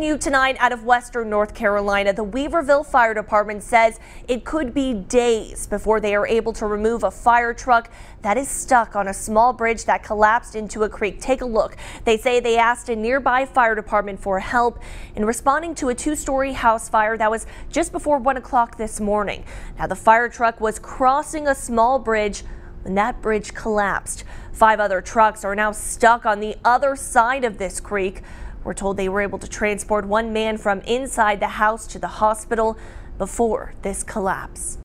You tonight out of western North Carolina, the Weaverville Fire Department says it could be days before they are able to remove a fire truck that is stuck on a small bridge that collapsed into a creek. Take a look. They say they asked a nearby fire department for help in responding to a two-story house fire that was just before 1 o'clock this morning. Now the fire truck was crossing a small bridge when that bridge collapsed. Five other trucks are now stuck on the other side of this creek. We're told they were able to transport one man from inside the house to the hospital before this collapse.